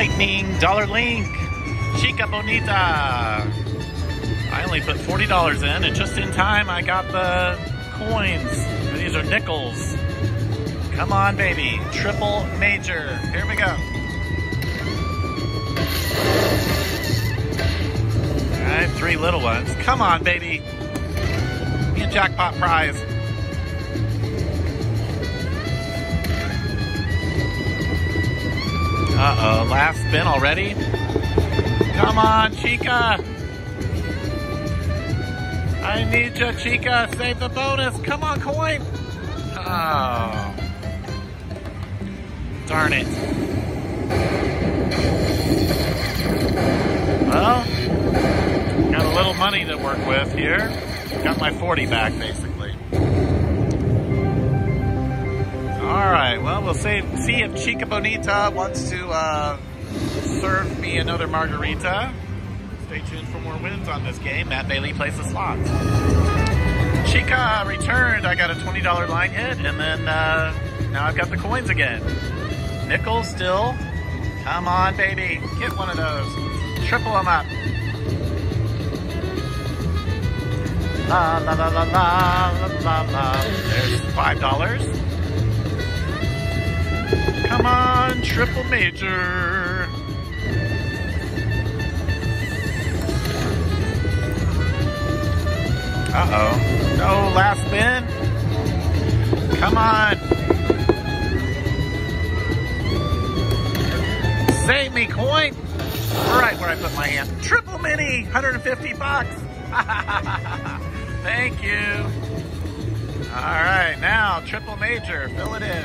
Lightning, Dollar Link, Chica Bonita. I only put $40 in, and just in time I got the coins. These are nickels. Come on, baby. Triple major. Here we go. All right, three little ones. Come on, baby. Be a jackpot prize. Last spin already? Come on, Chica! I need you, Chica! Save the bonus! Come on, coin! Oh. Darn it. Well, got a little money to work with here. Got my 40 back, basically. Alright, well, we'll see, see if Chica Bonita wants to uh, serve me another margarita. Stay tuned for more wins on this game. Matt Bailey plays the slots. Chica returned. I got a $20 line hit, and then uh, now I've got the coins again. Nickel still. Come on, baby. Get one of those. Triple them up. La la la la la la la. There's $5. Come on, triple major. Uh-oh. No, last spin. Come on. Save me, coin. Right where I put my hand. Triple mini, 150 bucks. Thank you. All right, now triple major, fill it in.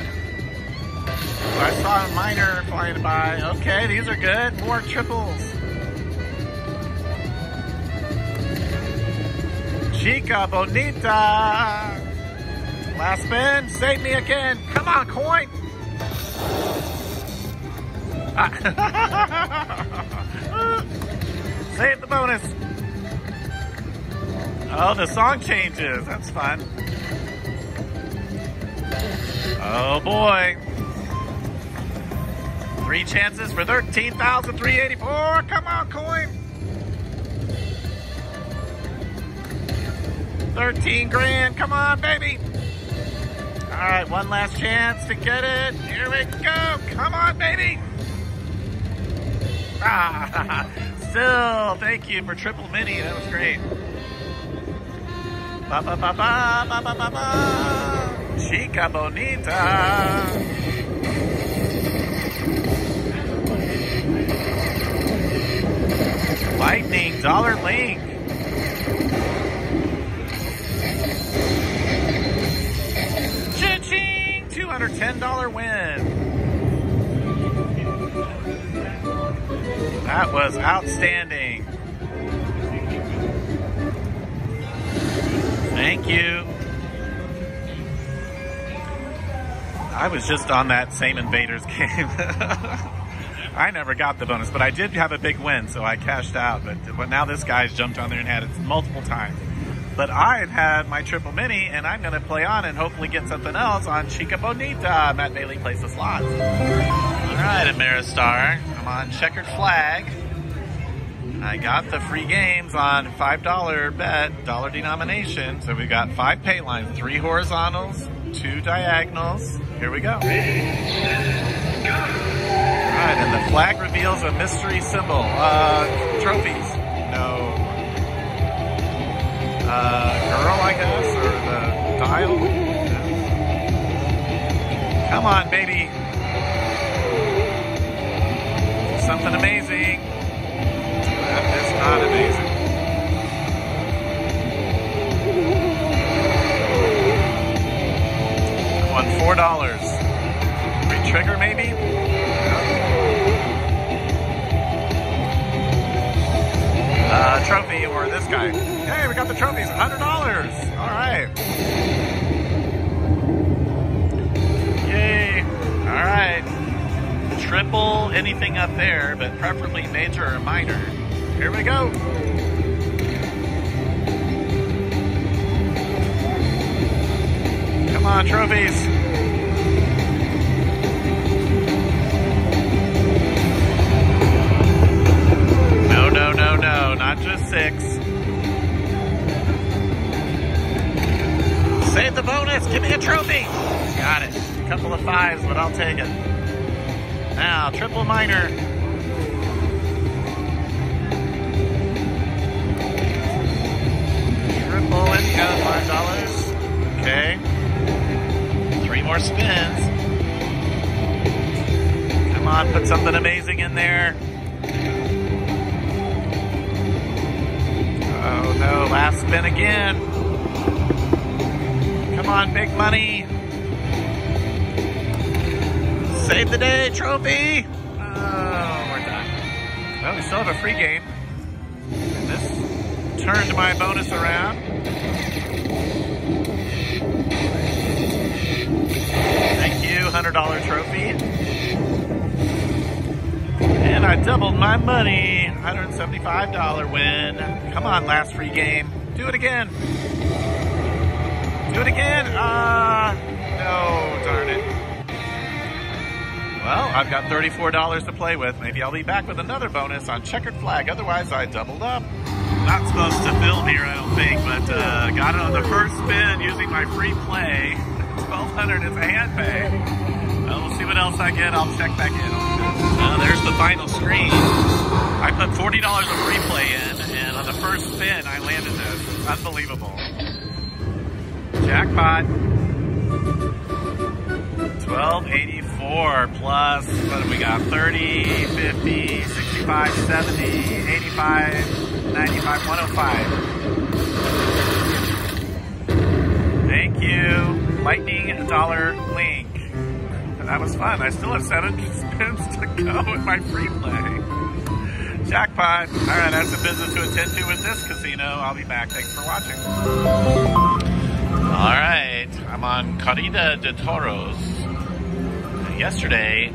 I saw a minor flying by. Okay, these are good. More triples. Chica Bonita. Last spin. Save me again. Come on, coin. Ah. Save the bonus. Oh, the song changes. That's fun. Oh boy. Three chances for 13,384. Come on, coin. 13 grand. Come on, baby. All right, one last chance to get it. Here we go. Come on, baby. Ah, still, thank you for triple mini. That was great. Ba ba ba ba ba ba ba ba. Chica bonita. Lightning, Dollar Link. $210 win. That was outstanding. Thank you. I was just on that same Invaders game. I never got the bonus, but I did have a big win, so I cashed out. But, but now this guy's jumped on there and had it multiple times. But I've had my triple mini, and I'm to play on and hopefully get something else on Chica Bonita. Matt Bailey plays the slots. All right, Ameristar. I'm on checkered flag. I got the free games on $5 bet, dollar denomination. So we've got five pay lines, three horizontals, two diagonals. Here we go. All right, and the flag reveals a mystery symbol. Uh, trophies. No. Uh, girl, I guess, or the dial. Come on, baby. Something amazing. That is not amazing. I won four dollars. Retrigger maybe? Uh, trophy or this guy. Hey, we got the trophies. $100. All right. Yay. All right. Triple anything up there, but preferably major or minor. Here we go. Come on, trophies. Trophy. Got it. A couple of fives, but I'll take it. Now, triple minor. Triple income, five dollars. Okay. Three more spins. Come on, put something amazing in there. Oh no, last spin again. Come on, big money. Save the day trophy. Oh, we're done. Well, we still have a free game. And this turned my bonus around. Thank you, $100 trophy. And I doubled my money. $175 win. Come on, last free game. Do it again. Do it again. Ah, uh, no, darn it. Well, I've got $34 to play with. Maybe I'll be back with another bonus on checkered flag. Otherwise, I doubled up. Not supposed to film here, I don't think, but uh, got it on the first spin using my free play. 1200 is a hand pay. Well, we'll see what else I get. I'll check back in. Uh, there's the final screen. I put $40 of free play in, and on the first spin, I landed this. Unbelievable. Jackpot. 1284 plus, what have we got? 30, 50, 65, 70, 85, 95, 105. Thank you. Lightning dollar link. That was fun. I still have seven spins to go with my free play. Jackpot. All right, that's a business to attend to with this casino. I'll be back. Thanks for watching. All right, I'm on Corrida de Toros. Yesterday,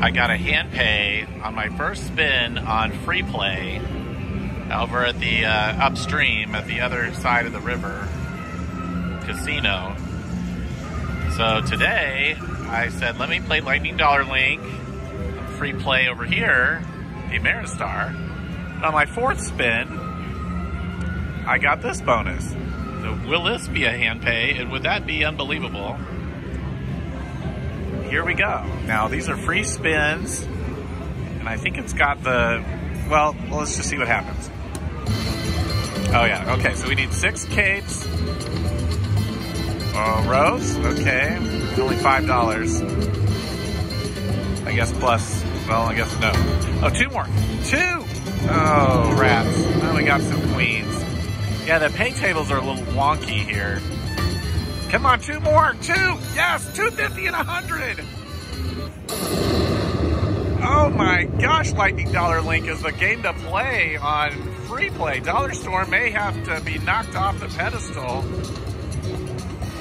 I got a hand pay on my first spin on free play over at the uh, upstream at the other side of the river casino. So today, I said, let me play Lightning Dollar Link, free play over here, the Ameristar. On my fourth spin, I got this bonus. Will this be a hand pay? And would that be unbelievable? Here we go. Now these are free spins, and I think it's got the, well, let's just see what happens. Oh yeah, okay, so we need six capes. Oh, Rose, okay, only five dollars. I guess plus, well, I guess no. Oh, two more, two! Oh, rats. Oh, we got some queens. Yeah, the pay tables are a little wonky here. Come on, two more, two, yes, 250 and 100. Oh my gosh, Lightning Dollar Link is the game to play on free play. Dollar Storm may have to be knocked off the pedestal.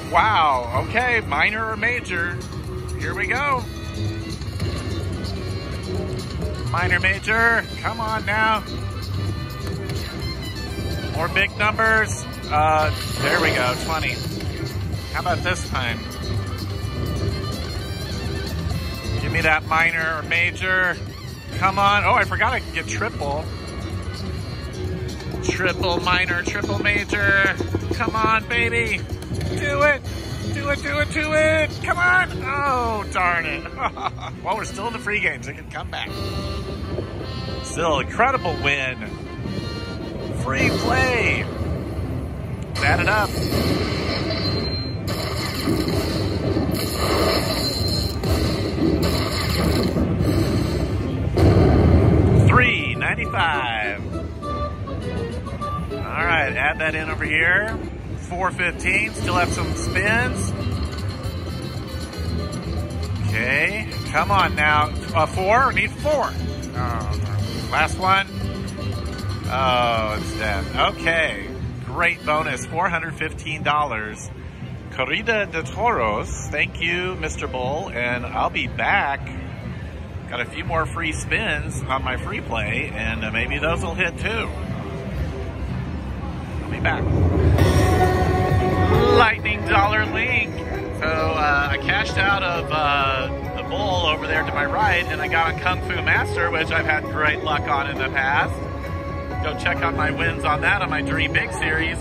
Wow, okay, minor or major. Here we go. Minor, major, come on now. More big numbers. Uh, there we go, 20. How about this time? Give me that minor or major. Come on. Oh, I forgot I could get triple. Triple minor, triple major. Come on, baby. Do it. Do it, do it, do it. Come on. Oh, darn it. well, we're still in the free games. It can come back. Still, incredible win. Free play. Add it up. Three ninety-five. All right, add that in over here. 415, still have some spins. Okay, come on now. Uh, four, need four. Oh, last one. Oh, it's dead. Okay, great bonus, $415. Corrida de Toros, thank you, Mr. Bull, and I'll be back. Got a few more free spins on my free play, and uh, maybe those will hit too. I'll be back. Lightning Dollar Link. So uh, I cashed out of uh, the bull over there to my right, and I got a Kung Fu Master, which I've had great luck on in the past. Go check out my wins on that on my Dream Big series.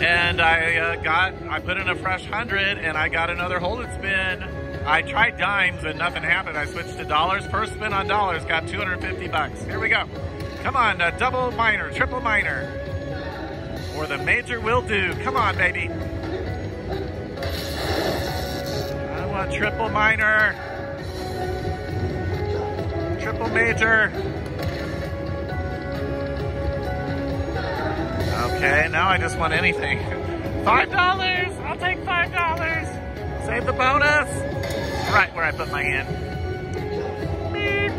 And I uh, got, I put in a fresh hundred and I got another hold and spin. I tried dimes and nothing happened. I switched to dollars. First spin on dollars, got 250 bucks. Here we go. Come on, a double minor, triple minor. Or the major will do. Come on, baby. I want triple minor. Triple major. Okay, now I just want anything. Five dollars! I'll take five dollars! Save the bonus! Right where I put my hand. Beep.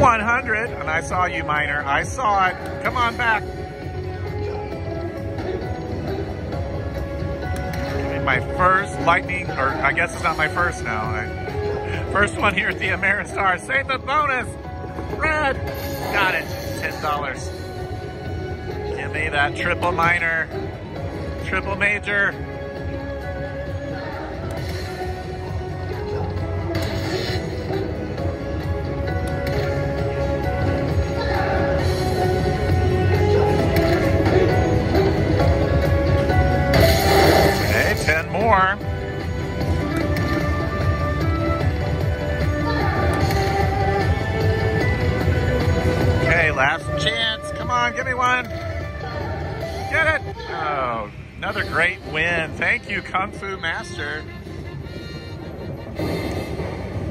One hundred, and I saw you, Minor. I saw it. Come on back. my first lightning, or I guess it's not my first now. I, first one here at the Ameristar. Save the bonus. Red. Got it. $10. Give me that triple minor. Triple major. ten more. Last chance. Come on, give me one. Get it. Oh, another great win. Thank you, Kung Fu Master.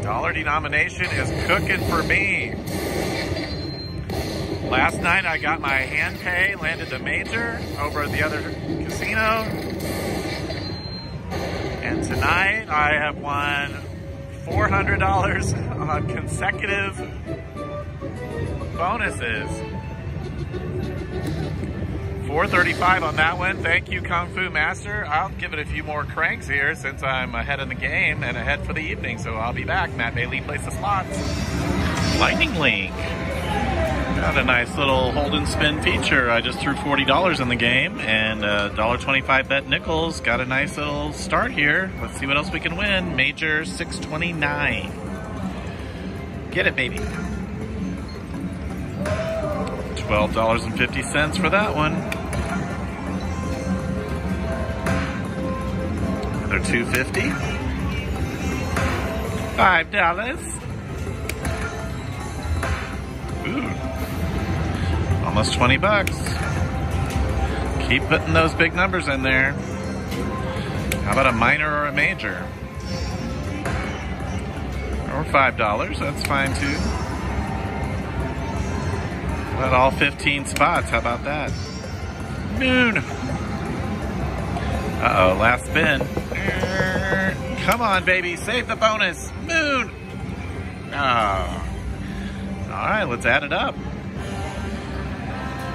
Dollar denomination is cooking for me. Last night I got my hand pay, landed the major over at the other casino. And tonight I have won $400 on consecutive bonuses. 435 on that one. Thank you, Kung Fu Master. I'll give it a few more cranks here since I'm ahead in the game and ahead for the evening. So I'll be back. Matt Bailey plays the slots. Lightning Link. Got a nice little hold and spin feature. I just threw $40 in the game and uh, $1.25 bet nickels. Got a nice little start here. Let's see what else we can win. Major 629. Get it, baby. $12.50 for that one. Another 250 $5. Ooh. Almost 20 bucks. Keep putting those big numbers in there. How about a minor or a major? Or $5, that's fine too. At all 15 spots. How about that? Noon. Uh-oh, last spin. Come on, baby. Save the bonus. Moon. Oh. Ah. All right, let's add it up.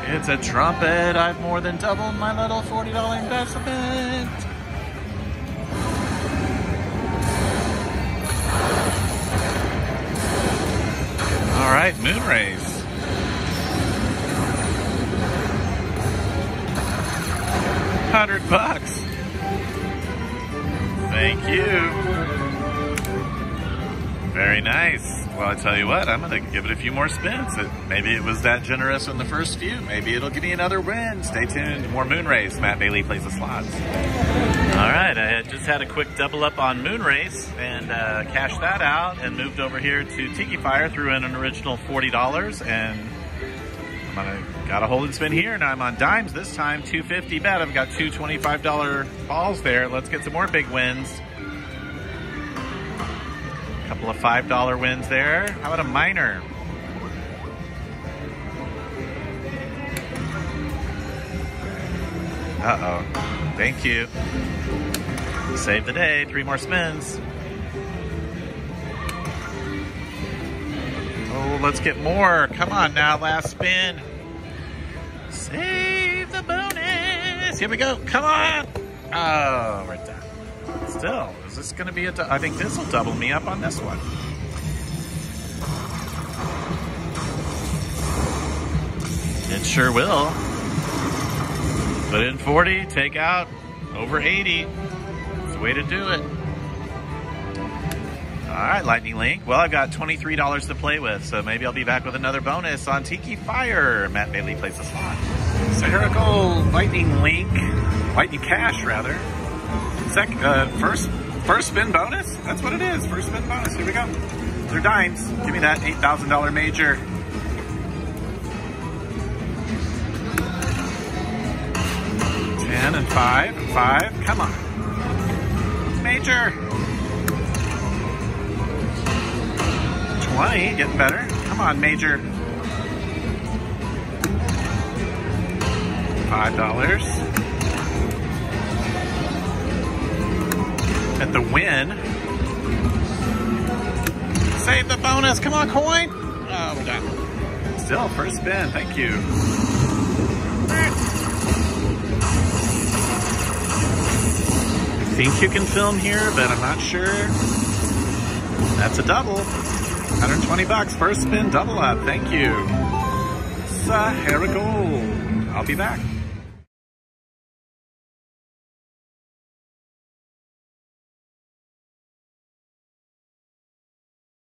It's a trumpet. I've more than doubled my little $40 investment. All right, Moon Race. 100 bucks. Thank you. Very nice. Well, I tell you what, I'm going to give it a few more spins. Maybe it was that generous in the first few. Maybe it'll give me another win. Stay tuned. More Moon Race. Matt Bailey plays the slots. All right, I had just had a quick double up on Moon Race and uh, cashed that out and moved over here to Tiki Fire, threw in an original $40 and I'm gonna got a hold and spin here. Now I'm on dimes this time, 250 bet. I've got two $25 balls there. Let's get some more big wins. A Couple of $5 wins there. How about a minor? Uh-oh. Thank you. Save the day. Three more spins. Oh, let's get more. Come on now, last spin. Save the bonus. Here we go. Come on. Oh, right there. Still, is this going to be a... I think this will double me up on this one. It sure will. Put in 40, take out over 80. It's the way to do it. All right, Lightning Link. Well, I've got $23 to play with, so maybe I'll be back with another bonus on Tiki Fire. Matt Bailey plays the slot. Sahara Lightning Link, Lightning Cash, rather. Sec, uh, first, first spin bonus? That's what it is, first spin bonus. Here we go. They're dimes. Give me that $8,000 major. Ten and five, five, come on. Major. 20, getting better. Come on, Major. Five dollars. At the win. Save the bonus. Come on, coin. Oh, we're done. Still, first spin. Thank you. I think you can film here, but I'm not sure. That's a double. 120 bucks, first spin, double up. Thank you. Sahara Gold. I'll be back.